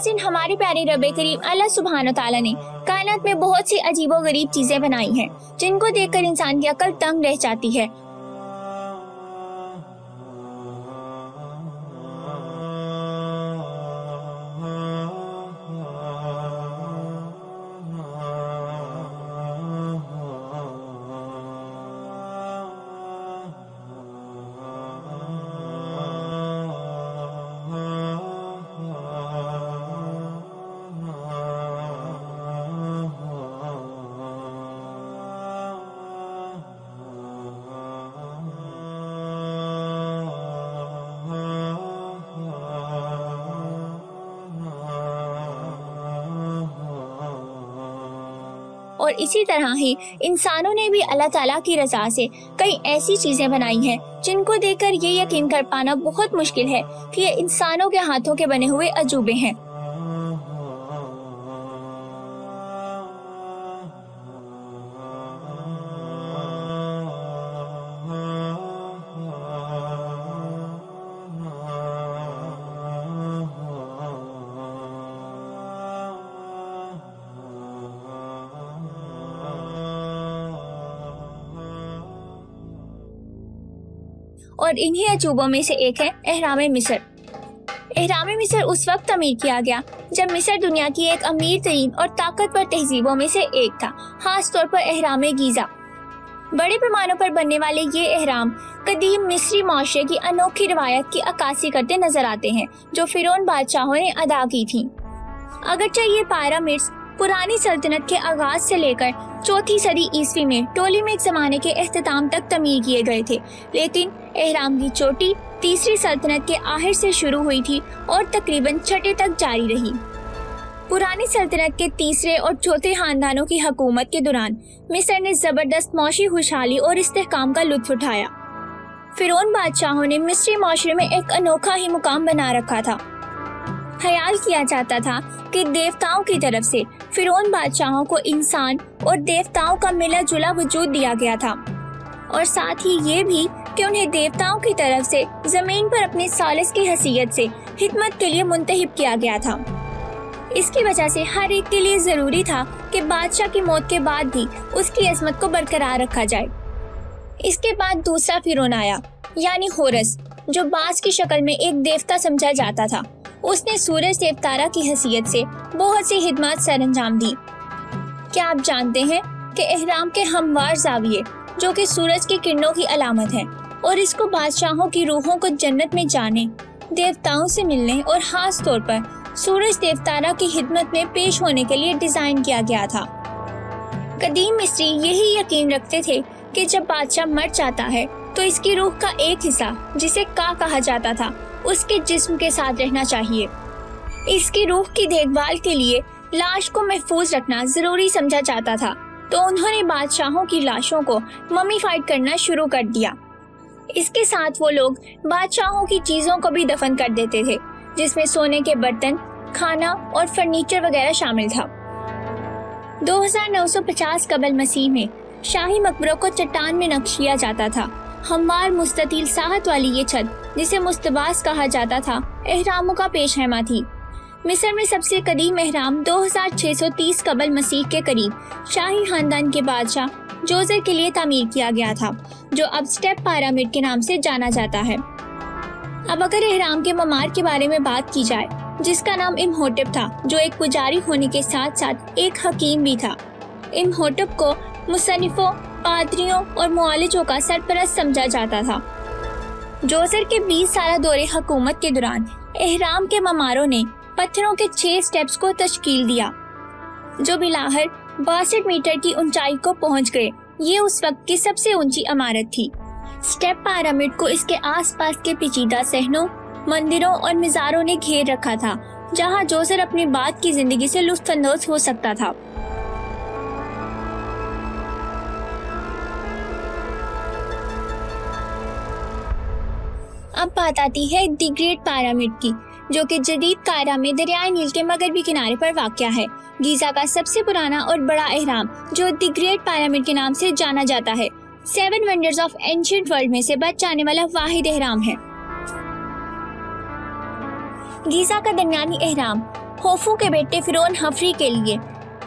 नाजिन, हमारे प्यारे रब करीम, अल्लाह सुबहान तला ने कायनात में बहुत सी अजीबो गरीब चीज़ें बनाई हैं, जिनको देखकर इंसान की अकल तंग रह जाती है। और इसी तरह ही इंसानों ने भी अल्लाह ताला की रजा से कई ऐसी चीज़ें बनाई हैं, जिनको देखकर ये यकीन कर पाना बहुत मुश्किल है कि ये इंसानों के हाथों के बने हुए अजूबे हैं। और इन्हीं अजूबों में से एक है एहराम मिस्र। एहराम मिस्र उस वक्त तमीर किया गया, जब मिस्र दुनिया की एक अमीर तरीन और ताकतवर तहजीबों में से एक था खास तौर पर एहराम गीजा। बड़े पैमानों पर बनने वाले ये एहराम कदीम मिस्री माशरे की अनोखी रवायत की अक्सी करते नज़र आते हैं, जो फिरौन बादशाहों ने अदा की थी। अगरचे ये पायरामिड्स पुरानी सल्तनत के आगाज़ से लेकर चौथी सदी ईस्वी में टोली में जमाने के अख्ताम तक तमीर किए गए थे। लेकिन एहराम की चोटी तीसरी सल्तनत के आखिर से शुरू हुई थी और तकरीबन छठे तक जारी रही। पुरानी सल्तनत के तीसरे और चौथे खानदानों की हकूमत के दौरान मिस्र ने ज़बरदस्त मौसी खुशहाली और इस्तेकाम का लुत्फ उठाया। फिरौन बादशाहों ने मिस्री माशरे में एक अनोखा ही मुकाम बना रखा था। ख्याल किया जाता था कि देवताओं की तरफ़ से फिरौन बादशाहों को इंसान और देवताओं का मिला जुला वजूद दिया गया था। और साथ ही ये भी कि उन्हें देवताओं की तरफ़ से ज़मीन पर अपनी सालिस की हैसियत से हिकमत के लिए मुंतहिब किया गया था। इसकी वजह से हर एक के लिए ज़रूरी था कि बादशाह की मौत के बाद भी उसकी अजमत को बरकरार रखा जाए। इसके बाद दूसरा फिरौन आया, यानी होरस, जो बास की शक्ल में एक देवता समझा जाता था। उसने सूरज देवतारा की हैसियत से बहुत सी हिदमत सर अंजाम दी। क्या आप जानते हैं कि एहराम के हमवार जाविये, जो कि सूरज की किरणों की अलामत है, और इसको बादशाहों की रूहों को जन्नत में जाने, देवताओं से मिलने और खास तौर पर सूरज देवतारा की हिदमत में पेश होने के लिए डिज़ाइन किया गया था। कदीम मिस्री यही यकीन रखते थे कि जब बादशाह मर जाता है तो इसकी रूह का एक हिस्सा, जिसे का कहा जाता था उसके जिस्म के साथ रहना चाहिए। इसकी रूह की देखभाल के लिए लाश को महफूज रखना ज़रूरी समझा जाता था तो उन्होंने बादशाहों की लाशों को ममीफाइड करना शुरू कर दिया। इसके साथ वो लोग बादशाहों की चीज़ों को भी दफन कर देते थे, जिसमें सोने के बर्तन, खाना और फर्नीचर वगैरह शामिल था। 2950 कबल मसीह में शाही मकबरों को चट्टान में नक्श किया जाता था। हमवार मुस्ततील साहत वाली ये छत जिसे मुस्तबास कहा जाता था, एहरामों का पेश हैमा थी। मिस्र में सबसे कदीम एहराम 2630 कबल मसीह के करीब शाही खानदान के बादशाह जोजर के लिए तामीर किया गया था, जो अब स्टेप पारामिड के नाम से जाना जाता है। अब अगर एहराम के ममार के बारे में बात की जाए, जिसका नाम इमहोटप था, जो एक पुजारी होने के साथ साथ एक हकीम भी था, इमहोटप को मुसनफों पादरियों और मुआलिजों का सरपरस्त समझा जाता था। जोसर के 20 साल दौरे हुकूमत के दौरान एहराम के ममारों ने पत्थरों के छह स्टेप्स को तश्कील दिया, जो बिलाहर बासठ मीटर की ऊंचाई को पहुँच गए। ये उस वक्त की सबसे ऊँची इमारत थी। स्टेप पैरामिड को इसके आसपास के पेचीदा सहनों, मंदिरों और मिजारों ने घेर रखा था, जहाँ जोसर अपनी बात की ज़िंदगी से लुत्फानंदोज हो सकता था। अब बात आती है दी ग्रेट पैरामिड की, जो कि जदीद कायरा में दरियाई नील के मगरबी किनारे पर वाक़ है। गीजा का सबसे पुराना और बड़ा एहराम, जो दी ग्रेट पैरामिड के नाम से जाना जाता है, seven wonders of ancient world में से बच जाने वाला वाहिद एहराम है। गीजा का दरमियानी एहराम, होफू के बेटे फिरौन हफरी के लिए,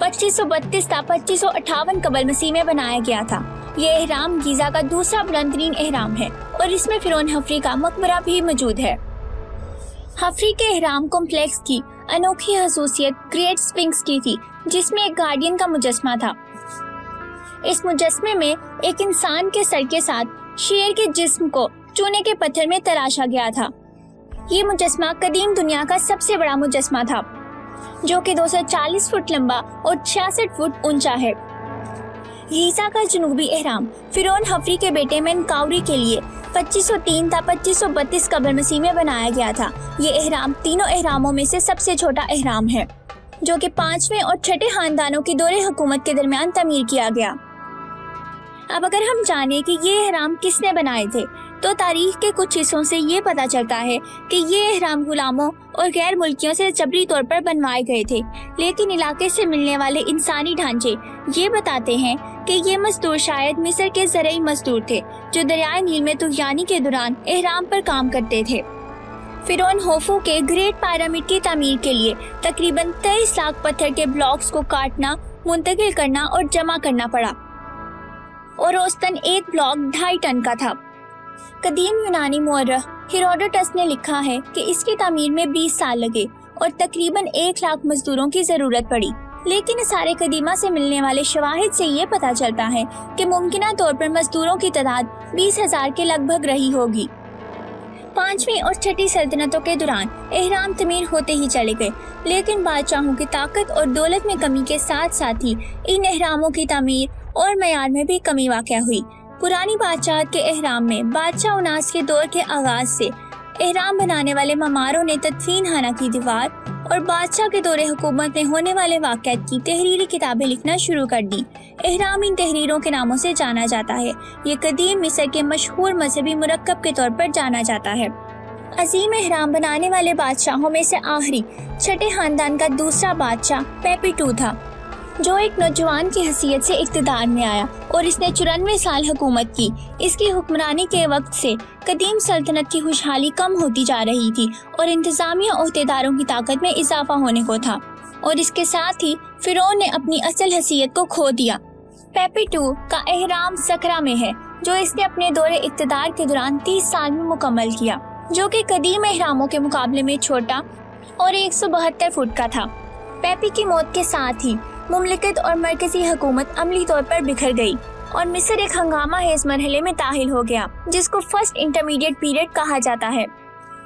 पच्चीस सौ बत्तीस था पच्चीस सौ अठावन कबल मसीह में बनाया गया था। ये एहराम गीजा का दूसरा बुलंदरीन एहराम है और इसमें फिरौन हफरी का मकबरा भी मौजूद है। हफरी के एहराम कॉम्प्लेक्स की अनोखी खसूसियत ग्रेट स्पिंक्स की थी, जिसमें एक गार्डियन का मुजस्मा था। इस मुजस्मे में एक इंसान के सर के साथ शेर के जिस्म को चूने के पत्थर में तराशा गया था। ये मुजस्मा कदीम दुनिया का सबसे बड़ा मुजस्मा था, जो कि 240 फुट लंबा और छियासठ फुट ऊँचा है। गीजा का जनूबी एहराम, फिरौन हफरी के बेटे काउरी के लिए 2503 था 2532 कब्र मसीह में बनाया गया था। ये एहराम तीनों एहरामों में से सबसे छोटा एहराम है, जो कि पांचवे और छठे खानदानों की दौरे हुकूमत के दरमियान तमीर किया गया। अब अगर हम जाने कि ये एहराम किसने बनाए थे तो तारीख के कुछ हिस्सों से ये पता चलता है कि ये एहराम गुलामों और गैर मुल्कियों से जबरी तौर पर बनवाए गए थे। लेकिन इलाके से मिलने वाले इंसानी ढांचे ये बताते हैं कि ये मजदूर शायद मिस्र के ज़रिए मजदूर थे, जो दरियाए नील में तुगयानी के दौरान एहराम पर काम करते थे। फिरौन होफो के ग्रेट पैरामिड की तमीर के लिए तकरीबन तेईस लाख पत्थर के ब्लॉक्स को काटना, मुंतकिल करना और जमा करना पड़ा। और औसतन एक ब्लॉक ढाई टन का था। कदीम यूनानी मौरख हिरोडोटस ने लिखा है कि इसकी तमीर में 20 साल लगे और तकरीबन एक लाख मजदूरों की ज़रूरत पड़ी। लेकिन सारे कदीमा से मिलने वाले शवाहिद से ये पता चलता है कि मुमकिन तौर पर मजदूरों की तादाद बीस हज़ार के लगभग रही होगी। पांचवी और छठी सल्तनतों के दौरान एहराम तमीर होते ही चले गए। लेकिन बादशाहों की ताकत और दौलत में कमी के साथ साथ ही इन एहरामों की तमीर और मैार में भी कमी वाक़ हुई। पुरानी बादशाह के एहराम में बादशाह उनास के दौर के आगाज़ से एहराम बनाने वाले ममारों ने तदफीन हाना की दीवार और बादशाह के दौरे हुकूमत में होने वाले वाक़ की तहरीरी किताबें लिखना शुरू कर दी। एहराम इन तहरीरों के नामों से जाना जाता है। ये कदीम मिस्र के मशहूर मजहबी मरकब के तौर पर जाना जाता है। अजीम एहराम बनाने वाले बादशाहों में से आखिरी छठे खानदान का दूसरा बादशाह पेपीटू था। जो एक नौजवान की हैसियत से इकतदार में आया और इसने चौरानवे साल हुकूमत की। इसकी हुक्मरानी के वक्त से कदीम सल्तनत की खुशहाली कम होती जा रही थी और इंतजामिया अहदेदारों की ताकत में इजाफा होने को था और इसके साथ ही फिर ने अपनी असल हैसियत को खो दिया। पेपी टू का एहराम सकरा में है, जो इसने अपने दौरे इकतदार के दौरान तीस साल में मुकम्मल किया, जो कि कदीम एहरामों के मुकाबले में छोटा और एक सौ बहत्तर फुट का था। पेपी की मौत के साथ ही मुमलिकत और मरकजी हुकूमत अमली तौर पर बिखर गई और मिस्र एक हंगामा है इस मरहले में ताहिल हो गया, जिसको फ़र्स्ट इंटरमीडिएट पीरियड कहा जाता है।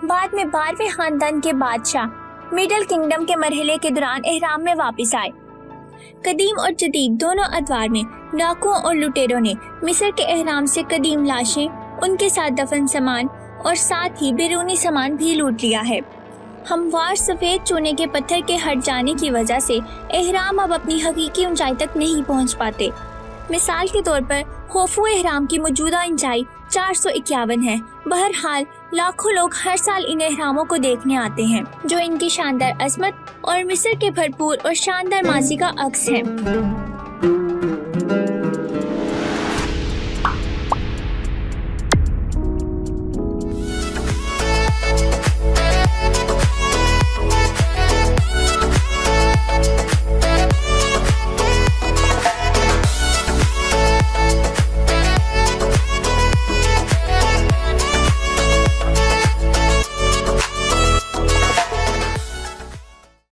बाद में बारहवें खानदान के बादशाह मिडल किंगडम के मरहले के दौरान एहराम में वापस आए। कदीम और जदीद दोनों अदवार में डाकुओं और लुटेरों ने मिस्र के एहराम से कदीम लाशें, उनके साथ दफन सामान और साथ ही बैरूनी सामान भी लूट लिया है। हमवार सफ़ेद चूने के पत्थर के हट जाने की वजह से एहराम अब अपनी हकीकी ऊंचाई तक नहीं पहुँच पाते। मिसाल के तौर पर खोफू एहराम की मौजूदा ऊंचाई चार सौ इक्यावन है। बहरहाल, लाखों लोग हर साल इन एहरामों को देखने आते हैं, जो इनकी शानदार अजमत और मिस्र के भरपूर और शानदार माजी का अक्स है।